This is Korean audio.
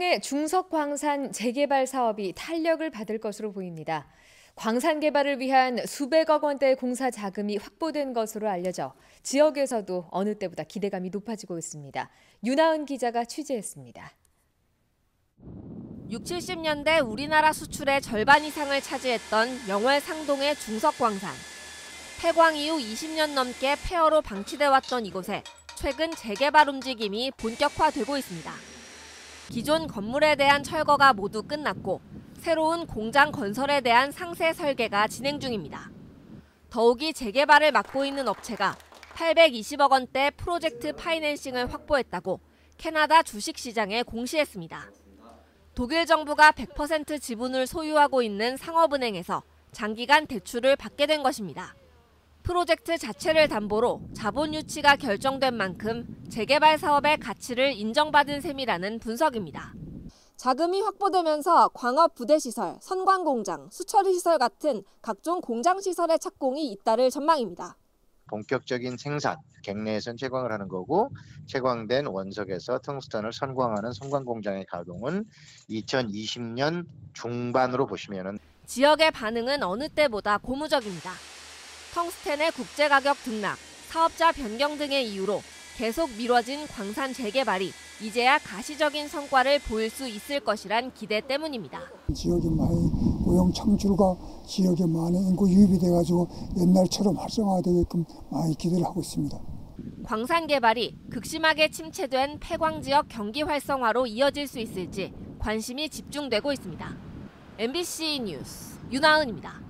상동의 중석 광산 재개발 사업이 탄력을 받을 것으로 보입니다. 광산 개발을 위한 수백억 원대 공사 자금이 확보된 것으로 알려져 지역에서도 어느 때보다 기대감이 높아지고 있습니다. 윤하은 기자가 취재했습니다. 6, 70년대 우리나라 수출의 절반 이상을 차지했던 영월 상동의 중석광산. 폐광 이후 20년 넘게 폐허로 방치돼 왔던 이곳에 최근 재개발 움직임이 본격화되고 있습니다. 기존 건물에 대한 철거가 모두 끝났고 새로운 공장 건설에 대한 상세 설계가 진행 중입니다. 더욱이 재개발을 맡고 있는 업체가 820억 원대 프로젝트 파이낸싱을 확보했다고 캐나다 주식시장에 공시했습니다. 독일 정부가 100% 지분을 소유하고 있는 상업은행에서 장기간 대출을 받게 된 것입니다. 프로젝트 자체를 담보로 자본 유치가 결정된 만큼 재개발 사업의 가치를 인정받은 셈이라는 분석입니다. 자금이 확보되면서 광업 부대 시설, 선광 공장, 수처리 시설 같은 각종 공장 시설의 착공이 잇따를 전망입니다. 본격적인 생산, 갱내에선 채광을 하는 거고 채광된 원석에서 텅스턴을 선광하는 선광 공장의 가동은 2020년 중반으로 보시면은 지역의 반응은 어느 때보다 고무적입니다. 텅스텐의 국제 가격 등락, 사업자 변경 등의 이유로 계속 미뤄진 광산 재개발이 이제야 가시적인 성과를 보일 수 있을 것이란 기대 때문입니다. 지역에 많이 고용 창출과 지역에 많은 인구 유입이 돼가지고 옛날처럼 활성화되게끔 많이 기대를 하고 있습니다. 광산 개발이 극심하게 침체된 폐광 지역 경기 활성화로 이어질 수 있을지 관심이 집중되고 있습니다. MBC 뉴스 윤하은입니다.